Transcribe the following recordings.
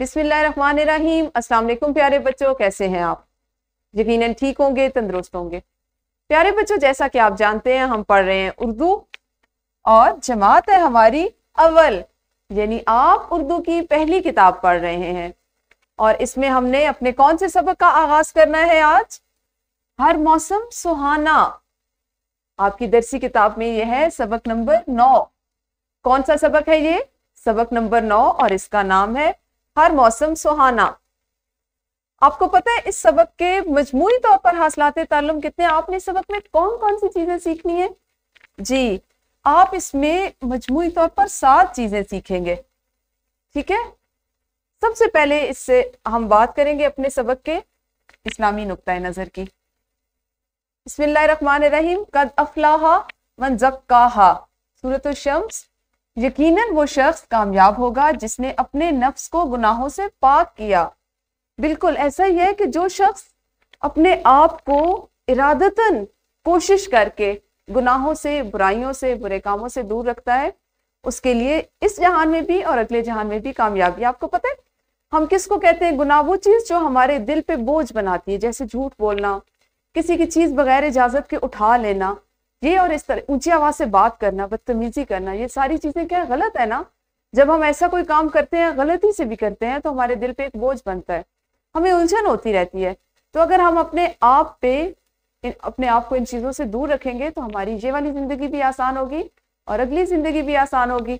बिस्मिल्लाहिर्रहमानिर्रहीम। अस्सलाम वालेकुम प्यारे बच्चों, कैसे हैं आप? यकीनन ठीक होंगे, तंदुरुस्त होंगे। प्यारे बच्चों, जैसा कि आप जानते हैं, हम पढ़ रहे हैं उर्दू और जमात है हमारी अव्वल। यानी आप उर्दू की पहली किताब पढ़ रहे हैं। और इसमें हमने अपने कौन से सबक का आगाज़ करना है आज? हर मौसम सुहाना। आपकी दरसी किताब में यह है सबक नंबर नौ। कौन सा सबक है ये? सबक नंबर नौ और इसका नाम है हर मौसम सुहाना। आपको पता है, इस सबक के मजमू तौर पर हासिलात तालुम कितने आपने इस सबक में कौन कौन सी चीज़ें सीखनी है? जी, आप इसमें मजमू तौर पर सात चीज़ें सीखेंगे। ठीक है? सबसे पहले इससे हम बात करेंगे अपने सबक के इस्लामी नुकता नज़र की। बसमीम कद अफलाहा मन जक्काहा। सूरत शम्स यकीनन वो शख्स कामयाब होगा जिसने अपने नफ्स को गुनाहों से पाक किया। बिल्कुल, ऐसा ही है कि जो शख्स अपने आप को इरादतन कोशिश करके गुनाहों से, बुराइयों से, बुरे कामों से दूर रखता है, उसके लिए इस जहान में भी और अगले जहान में भी कामयाबी। आपको पता है, हम किसको कहते हैं गुनाह? वो चीज़ जो हमारे दिल पे बोझ बनाती है, जैसे झूठ बोलना, किसी की चीज़ बगैर इजाज़त के उठा लेना ये और इस तरह ऊँची आवाज़ से बात करना बदतमीजी करना ये सारी चीज़ें क्या गलत है ना? जब हम ऐसा कोई काम करते हैं गलती से भी करते हैं तो हमारे दिल पे एक बोझ बनता है। हमें उलझन होती रहती है। तो अगर हम अपने आप पे इन, अपने आप को इन चीज़ों से दूर रखेंगे तो हमारी ये वाली ज़िंदगी भी आसान होगी और अगली ज़िंदगी भी आसान होगी।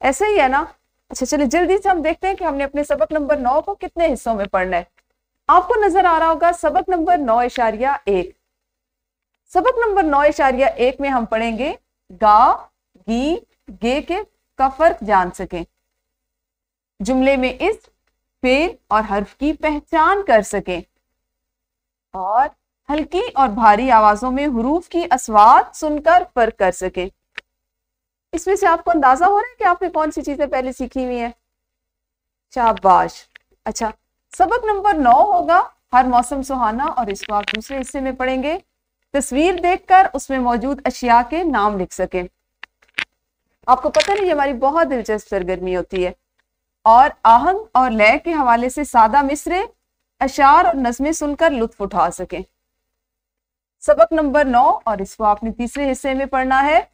ऐसा ही है ना? अच्छा चलिए जल्दी से हम देखते हैं कि हमने अपने सबक नंबर नौ को कितने हिस्सों में पढ़ना है। आपको नज़र आ रहा होगा सबक नंबर नौ इशारिया एक। सबक नंबर नौ, इशारिया एक में हम पढ़ेंगे, गा, गी, गे के का फ़र्क जान सकें। जुमले में इस फेल और हर्फ की पहचान कर सकें। और हल्की और भारी आवाजों में हरूफ की असवाद सुनकर फ़र्क कर सकें। इसमें से आपको अंदाज़ा हो रहा है कि आपने कौन सी चीज़ें पहले सीखी हुई हैं? शाबाश। अच्छा सबक नंबर नौ होगा, हर मौसम सुहाना और इसको आप दूसरे हिस्से में पढ़ेंगे। तस्वीर देखकर उसमें मौजूद अशिया के नाम लिख सके। आपको पता नहीं हमारी बहुत दिलचस्प सरगर्मी होती है। और आहंग और लय के हवाले से सादा मिसरे, अशार और नजमें सुनकर लुत्फ उठा सके। सबक नंबर नौ, और इसको आपने तीसरे हिस्से में पढ़ना है।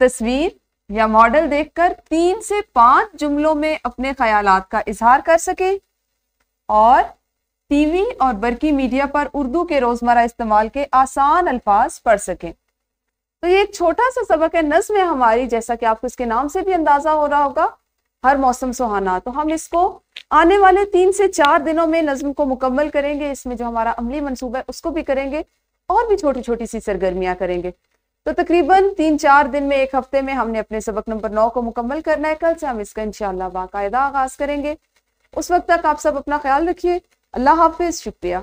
तस्वीर या मॉडल देखकर तीन से पाँच जुमलों में अपने ख्यालात का इजहार कर सके। और टीवी और बरकी मीडिया पर उर्दू के रोज़मर्रा इस्तेमाल के आसान अल्फाज पढ़ सकें। तो ये एक छोटा सा सबक है नज्म है हमारी, जैसा कि आपको इसके नाम से भी अंदाज़ा हो रहा होगा। हर मौसम सुहाना। तो हम इसको आने वाले तीन से चार दिनों में नज्म को मुकम्मल करेंगे। इसमें जो हमारा अमली मनसूबा है, उसको भी करेंगे और भी छोटी छोटी सी सरगर्मियाँ करेंगे। तो तकरीबन तीन चार दिन में, एक हफ़्ते में हमने अपने सबक नंबर नौ को मुकम्मल करना है। कल से हम इसका इंशाल्लाह बाकायदा आगाज़ करेंगे। उस वक्त तक आप सब अपना ख्याल रखिए। अल्लाह हाफिज शुक्रिया।